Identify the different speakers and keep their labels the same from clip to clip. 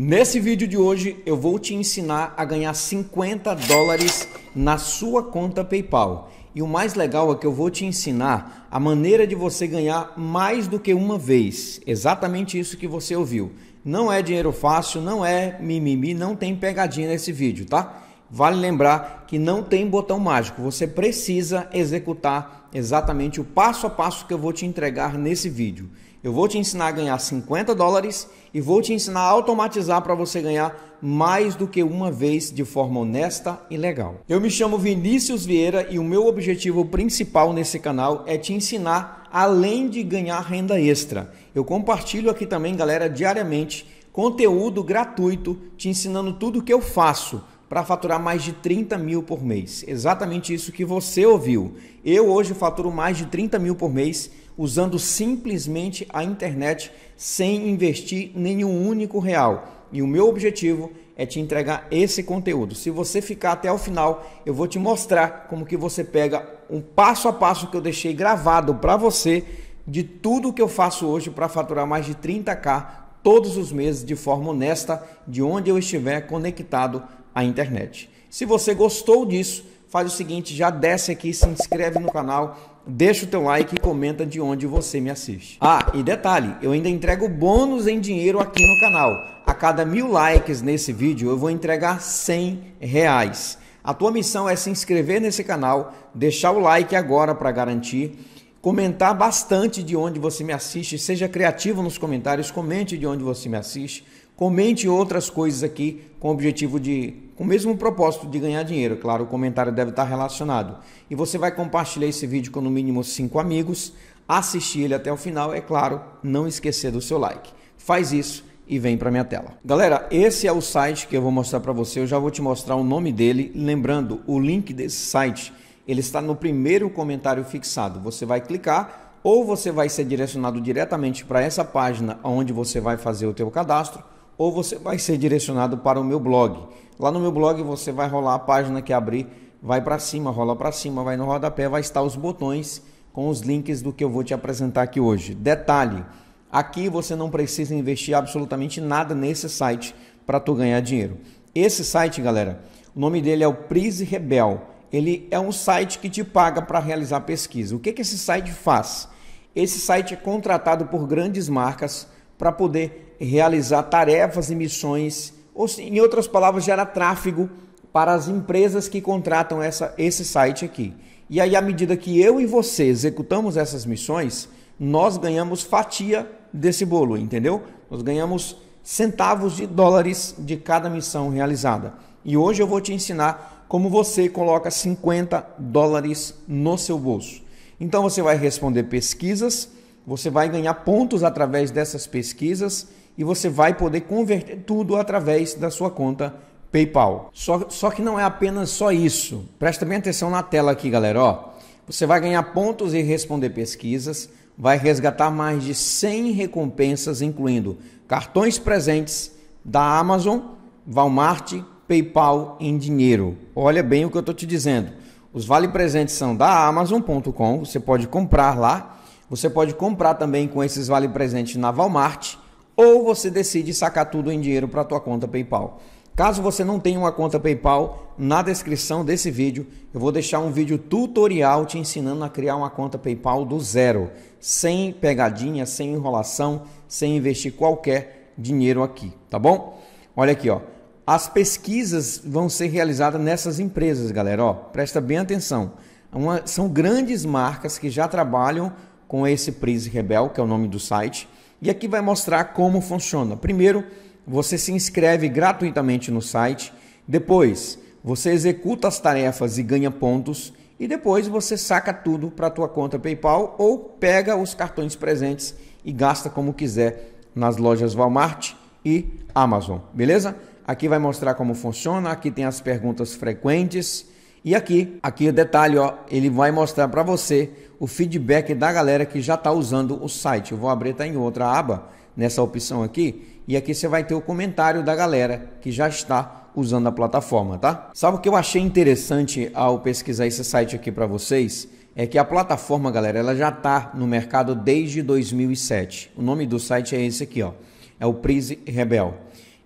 Speaker 1: Nesse vídeo de hoje eu vou te ensinar a ganhar 50 dólares na sua conta PayPal. E o mais legal é que eu vou te ensinar a maneira de você ganhar mais do que uma vez. Exatamente isso que você ouviu. Não é dinheiro fácil, não é mimimi, não tem pegadinha nesse vídeo, tá? Vale lembrar que não tem botão mágico, você precisa executar exatamente o passo a passo que eu vou te entregar nesse vídeo. Eu vou te ensinar a ganhar 50 dólares e vou te ensinar a automatizar para você ganhar mais do que uma vez de forma honesta e legal. Eu me chamo Vinícius Vieira e o meu objetivo principal nesse canal é te ensinar além de ganhar renda extra. Eu compartilho aqui também, galera, diariamente conteúdo gratuito te ensinando tudo o que eu faço para faturar mais de 30 mil por mês. Exatamente isso que você ouviu. Eu hoje faturo mais de 30 mil por mês usando simplesmente a internet sem investir nenhum único real. E o meu objetivo é te entregar esse conteúdo. Se você ficar até o final, eu vou te mostrar como que você pega um passo a passo que eu deixei gravado para você de tudo que eu faço hoje para faturar mais de 30k todos os meses de forma honesta, de onde eu estiver conectado à internet. Se você gostou disso, faz o seguinte, já desce aqui, se inscreve no canal, deixa o teu like e comenta de onde você me assiste. Ah, e detalhe, eu ainda entrego bônus em dinheiro aqui no canal. A cada mil likes nesse vídeo, eu vou entregar 100 reais. A tua missão é se inscrever nesse canal, deixar o like agora para garantir, comentar bastante de onde você me assiste, seja criativo nos comentários, comente de onde você me assiste, Comente outras coisas aqui com o objetivo de, com o mesmo propósito de ganhar dinheiro. Claro, o comentário deve estar relacionado. E você vai compartilhar esse vídeo com no mínimo cinco amigos, assistir ele até o final, é claro, não esquecer do seu like. Faz isso e vem para minha tela. Galera, esse é o site que eu vou mostrar para você. Eu já vou te mostrar o nome dele. Lembrando, o link desse site ele está no primeiro comentário fixado. Você vai clicar ou você vai ser direcionado diretamente para essa página onde você vai fazer o teu cadastro ou você vai ser direcionado para o meu blog. Lá no meu blog você vai rolar a página que abrir, vai para cima, rola para cima, vai no rodapé, vai estar os botões com os links do que eu vou te apresentar aqui hoje. Detalhe, aqui você não precisa investir absolutamente nada nesse site para tu ganhar dinheiro. Esse site, galera, o nome dele é o Prise Rebel. Ele é um site que te paga para realizar pesquisa. O que, que esse site faz? Esse site é contratado por grandes marcas para poder realizar tarefas e missões, ou em outras palavras, gera tráfego para as empresas que contratam essa, esse site aqui. E aí, à medida que eu e você executamos essas missões, nós ganhamos fatia desse bolo, entendeu? Nós ganhamos centavos de dólares de cada missão realizada. E hoje eu vou te ensinar como você coloca 50 dólares no seu bolso. Então você vai responder pesquisas você vai ganhar pontos através dessas pesquisas e você vai poder converter tudo através da sua conta PayPal. Só, só que não é apenas só isso. Presta bem atenção na tela aqui, galera. Ó, você vai ganhar pontos e responder pesquisas, vai resgatar mais de 100 recompensas, incluindo cartões presentes da Amazon, Walmart, PayPal em dinheiro. Olha bem o que eu estou te dizendo. Os vale presentes são da Amazon.com, você pode comprar lá você pode comprar também com esses vale presentes na Walmart ou você decide sacar tudo em dinheiro para a tua conta PayPal. Caso você não tenha uma conta PayPal, na descrição desse vídeo eu vou deixar um vídeo tutorial te ensinando a criar uma conta PayPal do zero, sem pegadinha, sem enrolação, sem investir qualquer dinheiro aqui, tá bom? Olha aqui, ó. As pesquisas vão ser realizadas nessas empresas, galera, ó. Presta bem atenção. Uma, são grandes marcas que já trabalham com esse Prise Rebel, que é o nome do site. E aqui vai mostrar como funciona. Primeiro, você se inscreve gratuitamente no site. Depois, você executa as tarefas e ganha pontos. E depois você saca tudo para a tua conta PayPal ou pega os cartões presentes e gasta como quiser nas lojas Walmart e Amazon, beleza? Aqui vai mostrar como funciona, aqui tem as perguntas frequentes e aqui, aqui o detalhe, ó, ele vai mostrar para você o feedback da galera que já está usando o site. Eu vou abrir tá em outra aba, nessa opção aqui, e aqui você vai ter o comentário da galera que já está usando a plataforma, tá? Sabe o que eu achei interessante ao pesquisar esse site aqui para vocês? É que a plataforma, galera, ela já está no mercado desde 2007. O nome do site é esse aqui, ó. É o Prise Rebel.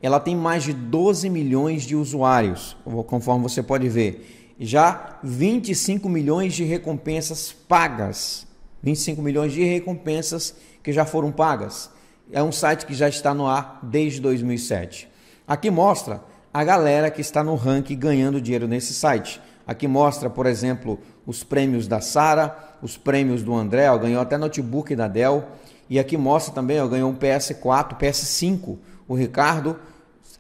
Speaker 1: ela tem mais de 12 milhões de usuários, conforme você pode ver. Já 25 milhões de recompensas pagas. 25 milhões de recompensas que já foram pagas. É um site que já está no ar desde 2007. Aqui mostra a galera que está no ranking ganhando dinheiro nesse site. Aqui mostra, por exemplo, os prêmios da Sara, os prêmios do André, ó, ganhou até notebook da Dell. E aqui mostra também, ó, ganhou um PS4, PS5, o Ricardo,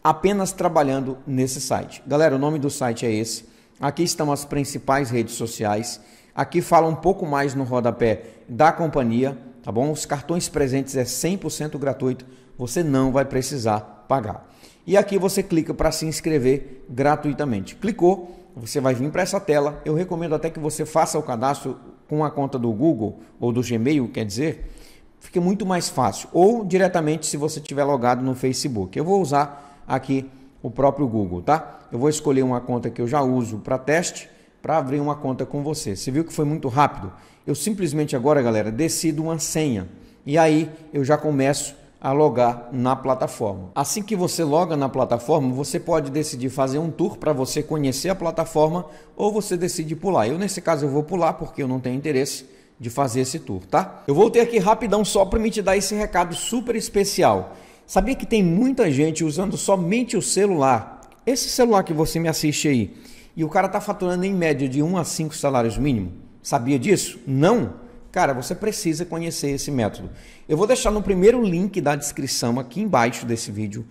Speaker 1: apenas trabalhando nesse site. Galera, o nome do site é esse. Aqui estão as principais redes sociais. Aqui fala um pouco mais no rodapé da companhia, tá bom? Os cartões presentes é 100% gratuito, você não vai precisar pagar. E aqui você clica para se inscrever gratuitamente. Clicou, você vai vir para essa tela. Eu recomendo até que você faça o cadastro com a conta do Google ou do Gmail, quer dizer, fica muito mais fácil. Ou diretamente se você estiver logado no Facebook. Eu vou usar aqui o próprio Google, tá? Eu vou escolher uma conta que eu já uso para teste para abrir uma conta com você. Você viu que foi muito rápido? Eu simplesmente agora, galera, decido uma senha e aí eu já começo a logar na plataforma. Assim que você loga na plataforma, você pode decidir fazer um tour para você conhecer a plataforma ou você decide pular. Eu nesse caso eu vou pular porque eu não tenho interesse de fazer esse tour, tá? Eu voltei aqui rapidão só para me te dar esse recado super especial. Sabia que tem muita gente usando somente o celular? Esse celular que você me assiste aí, e o cara está faturando em média de 1 a 5 salários mínimos. Sabia disso? Não? Cara, você precisa conhecer esse método. Eu vou deixar no primeiro link da descrição aqui embaixo desse vídeo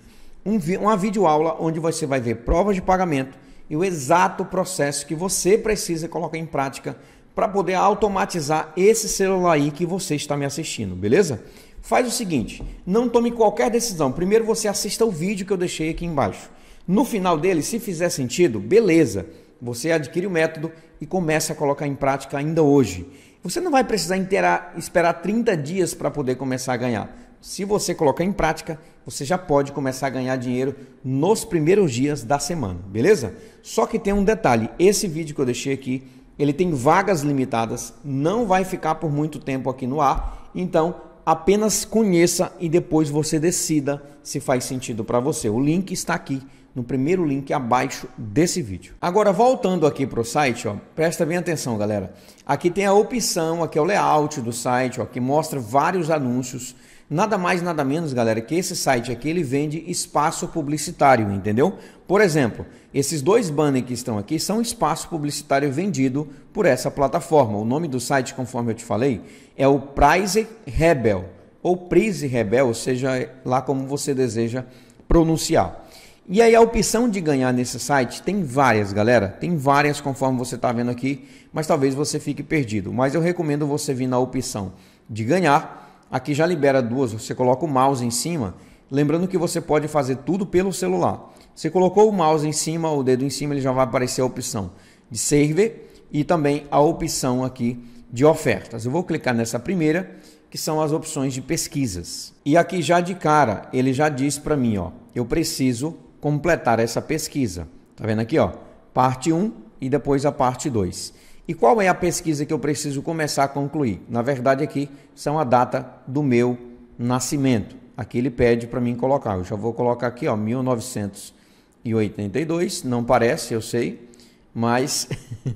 Speaker 1: um, uma videoaula onde você vai ver provas de pagamento e o exato processo que você precisa colocar em prática para poder automatizar esse celular aí que você está me assistindo, beleza? Faz o seguinte, não tome qualquer decisão. Primeiro você assista o vídeo que eu deixei aqui embaixo. No final dele, se fizer sentido, beleza. Você adquire o método e começa a colocar em prática ainda hoje. Você não vai precisar interar, esperar 30 dias para poder começar a ganhar. Se você colocar em prática, você já pode começar a ganhar dinheiro nos primeiros dias da semana, beleza? Só que tem um detalhe: esse vídeo que eu deixei aqui, ele tem vagas limitadas, não vai ficar por muito tempo aqui no ar, então apenas conheça e depois você decida se faz sentido para você. O link está aqui no primeiro link abaixo desse vídeo. Agora voltando aqui para o site, ó, presta bem atenção, galera. Aqui tem a opção, aqui é o layout do site, ó, que mostra vários anúncios. Nada mais, nada menos, galera, que esse site aqui ele vende espaço publicitário, entendeu? Por exemplo, esses dois banners que estão aqui são espaço publicitário vendido por essa plataforma. O nome do site, conforme eu te falei, é o Price Rebel ou Price Rebel, ou seja, lá como você deseja pronunciar. E aí a opção de ganhar nesse site tem várias, galera. Tem várias conforme você está vendo aqui, mas talvez você fique perdido. Mas eu recomendo você vir na opção de ganhar. Aqui já libera duas, você coloca o mouse em cima. Lembrando que você pode fazer tudo pelo celular. Você colocou o mouse em cima, o dedo em cima, ele já vai aparecer a opção de server e também a opção aqui de ofertas. Eu vou clicar nessa primeira, que são as opções de pesquisas. E aqui já de cara, ele já diz para mim, ó, eu preciso completar essa pesquisa. Tá vendo aqui, ó? Parte 1 e depois a parte 2. E qual é a pesquisa que eu preciso começar a concluir? Na verdade, aqui são a data do meu nascimento. Aqui ele pede para mim colocar. Eu já vou colocar aqui, ó, 1982. Não parece, eu sei, mas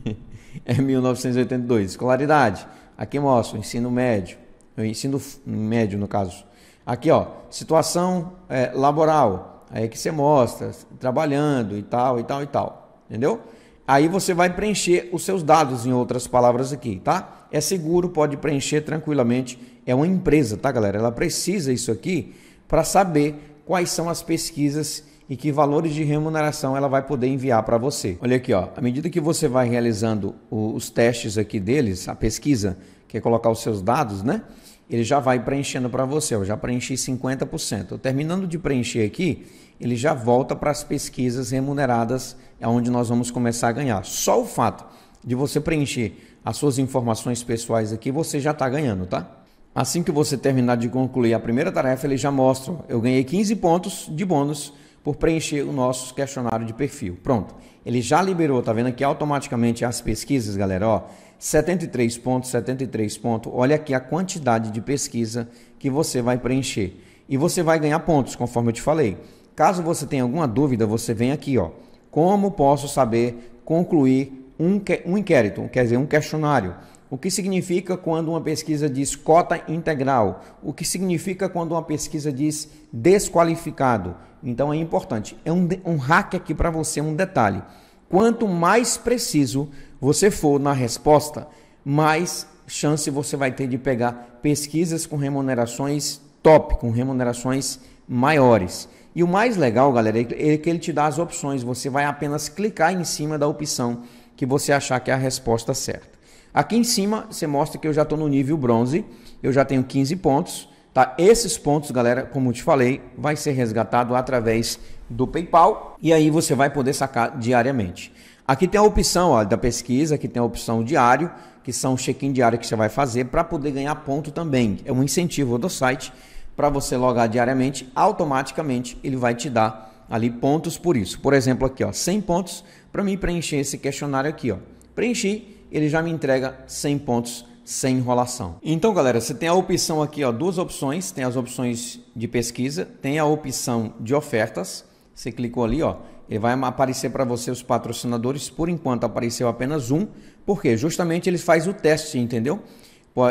Speaker 1: é 1982. Escolaridade. Aqui mostra o ensino médio, o ensino médio no caso. Aqui, ó, situação é, laboral Aí que você mostra, trabalhando e tal, e tal, e tal. Entendeu? Aí você vai preencher os seus dados, em outras palavras aqui, tá? É seguro, pode preencher tranquilamente. É uma empresa, tá, galera? Ela precisa isso aqui para saber quais são as pesquisas e que valores de remuneração ela vai poder enviar para você. Olha aqui, ó. À medida que você vai realizando os testes aqui deles, a pesquisa, que é colocar os seus dados, né? Ele já vai preenchendo para você. Eu já preenchi 50%. terminando de preencher aqui, ele já volta para as pesquisas remuneradas, é onde nós vamos começar a ganhar. Só o fato de você preencher as suas informações pessoais aqui, você já está ganhando, tá? Assim que você terminar de concluir a primeira tarefa, ele já mostra, eu ganhei 15 pontos de bônus por preencher o nosso questionário de perfil. Pronto. Ele já liberou, tá vendo aqui automaticamente as pesquisas, galera, ó. 73 pontos, 73 pontos. Olha aqui a quantidade de pesquisa que você vai preencher. E você vai ganhar pontos, conforme eu te falei. Caso você tenha alguma dúvida, você vem aqui, ó. Como posso saber concluir um, um inquérito, quer dizer, um questionário? O que significa quando uma pesquisa diz cota integral? O que significa quando uma pesquisa diz desqualificado? Então é importante. É um, um hack aqui para você, um detalhe. Quanto mais preciso você for na resposta, mais chance você vai ter de pegar pesquisas com remunerações top, com remunerações maiores. E o mais legal, galera, é que ele te dá as opções. Você vai apenas clicar em cima da opção que você achar que é a resposta certa. Aqui em cima você mostra que eu já estou no nível bronze, eu já tenho 15 pontos. Tá? Esses pontos, galera, como eu te falei, vai ser resgatado através do PayPal e aí você vai poder sacar diariamente. Aqui tem a opção ó, da pesquisa, aqui tem a opção diário, que são o check-in diário que você vai fazer para poder ganhar ponto também. É um incentivo do site para você logar diariamente, automaticamente ele vai te dar ali pontos por isso. Por exemplo, aqui, ó, 100 pontos para mim preencher esse questionário aqui, ó. Preenchi, ele já me entrega 100 pontos sem enrolação. Então, galera, você tem a opção aqui, ó, duas opções, tem as opções de pesquisa, tem a opção de ofertas. Você clicou ali, ó, ele vai aparecer para você os patrocinadores. Por enquanto apareceu apenas um, porque justamente ele faz o teste, entendeu?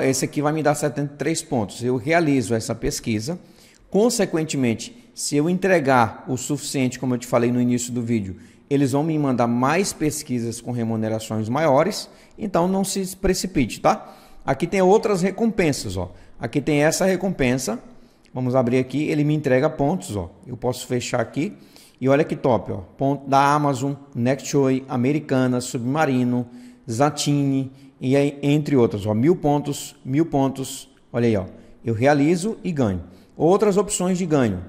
Speaker 1: Esse aqui vai me dar 73 pontos. Eu realizo essa pesquisa. Consequentemente, se eu entregar o suficiente, como eu te falei no início do vídeo, eles vão me mandar mais pesquisas com remunerações maiores. Então não se precipite, tá? Aqui tem outras recompensas, ó. Aqui tem essa recompensa. Vamos abrir aqui, ele me entrega pontos, ó. Eu posso fechar aqui. E olha que top, ó. Ponto da Amazon, Nextjoy, Americana, Submarino, Zatini e aí, entre outras, ó. Mil pontos, mil pontos. Olha aí, ó. Eu realizo e ganho. Outras opções de ganho.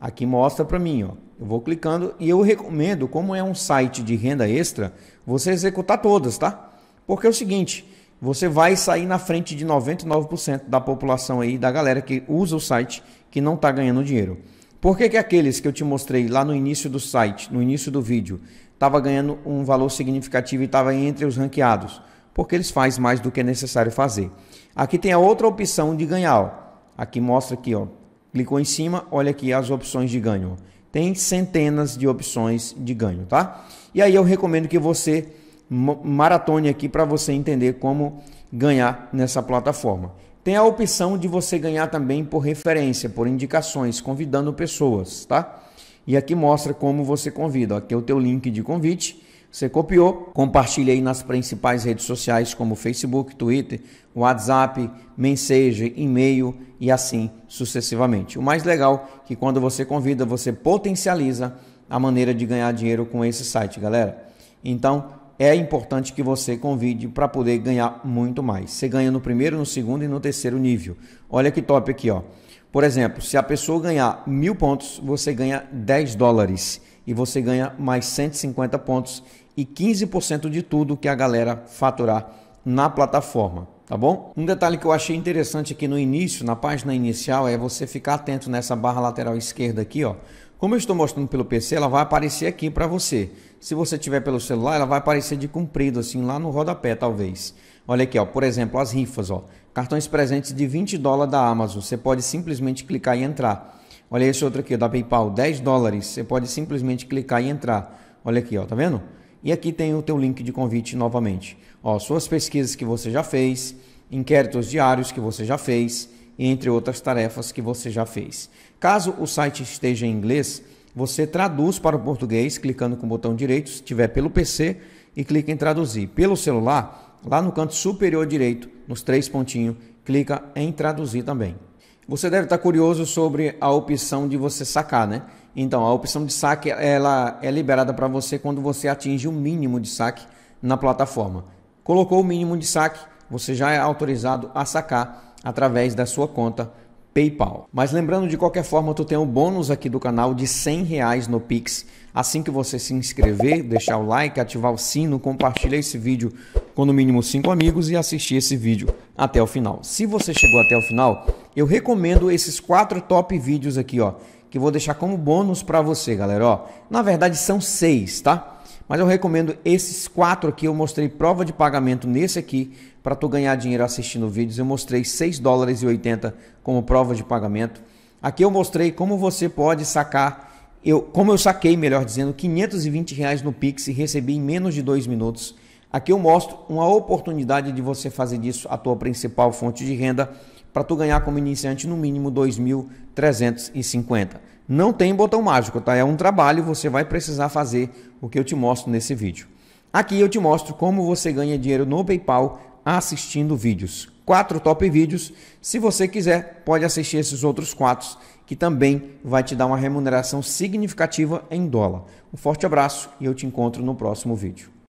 Speaker 1: Aqui mostra para mim, ó. Eu vou clicando e eu recomendo, como é um site de renda extra, você executar todas, tá? Porque é o seguinte, você vai sair na frente de 99% da população aí, da galera que usa o site, que não está ganhando dinheiro. Por que, que aqueles que eu te mostrei lá no início do site, no início do vídeo, estava ganhando um valor significativo e estava entre os ranqueados? Porque eles fazem mais do que é necessário fazer. Aqui tem a outra opção de ganhar. Ó. Aqui mostra aqui, ó. Clicou em cima, olha aqui as opções de ganho. Tem centenas de opções de ganho, tá? E aí eu recomendo que você maratone aqui para você entender como ganhar nessa plataforma. Tem a opção de você ganhar também por referência, por indicações, convidando pessoas, tá? E aqui mostra como você convida. Aqui é o teu link de convite. Você copiou, compartilha aí nas principais redes sociais como Facebook, Twitter, WhatsApp, Messenger, e-mail e assim sucessivamente. O mais legal é que quando você convida, você potencializa a maneira de ganhar dinheiro com esse site, galera. Então, é importante que você convide para poder ganhar muito mais. Você ganha no primeiro, no segundo e no terceiro nível. Olha que top aqui, ó. Por exemplo, se a pessoa ganhar mil pontos, você ganha 10 dólares e você ganha mais 150 pontos e 15% de tudo que a galera faturar na plataforma, tá bom? Um detalhe que eu achei interessante aqui no início, na página inicial, é você ficar atento nessa barra lateral esquerda aqui, ó. Como eu estou mostrando pelo PC, ela vai aparecer aqui para você. Se você tiver pelo celular, ela vai aparecer de comprido, assim, lá no rodapé, talvez. Olha aqui, ó, por exemplo, as rifas, ó. Cartões presentes de 20 dólares da Amazon. Você pode simplesmente clicar e entrar. Olha esse outro aqui, ó, da PayPal, 10 dólares. Você pode simplesmente clicar e entrar. Olha aqui, ó, tá vendo? E aqui tem o teu link de convite novamente. Ó, suas pesquisas que você já fez, inquéritos diários que você já fez, entre outras tarefas que você já fez. Caso o site esteja em inglês, você traduz para o português clicando com o botão direito, se tiver pelo PC, e clica em traduzir. Pelo celular, lá no canto superior direito, nos três pontinhos, clica em traduzir também. Você deve estar curioso sobre a opção de você sacar, né? Então, a opção de saque ela é liberada para você quando você atinge o mínimo de saque na plataforma. Colocou o mínimo de saque, você já é autorizado a sacar através da sua conta PayPal. Mas lembrando, de qualquer forma, tu tem um bônus aqui do canal de 100 reais no Pix. Assim que você se inscrever, deixar o like, ativar o sino, compartilhar esse vídeo com no mínimo 5 amigos e assistir esse vídeo até o final. Se você chegou até o final, eu recomendo esses quatro top vídeos aqui, ó, que vou deixar como bônus para você, galera. Ó, na verdade são seis, tá? Mas eu recomendo esses quatro aqui. Eu mostrei prova de pagamento nesse aqui para tu ganhar dinheiro assistindo vídeos. Eu mostrei 6 dólares e 80 como prova de pagamento. Aqui eu mostrei como você pode sacar eu, como eu saquei, melhor dizendo, 520 reais no Pix e recebi em menos de dois minutos, aqui eu mostro uma oportunidade de você fazer disso a tua principal fonte de renda para tu ganhar como iniciante no mínimo 2.350. Não tem botão mágico, tá? É um trabalho, você vai precisar fazer o que eu te mostro nesse vídeo. Aqui eu te mostro como você ganha dinheiro no PayPal assistindo vídeos. Quatro top vídeos. Se você quiser, pode assistir esses outros quatro, que também vai te dar uma remuneração significativa em dólar. Um forte abraço e eu te encontro no próximo vídeo.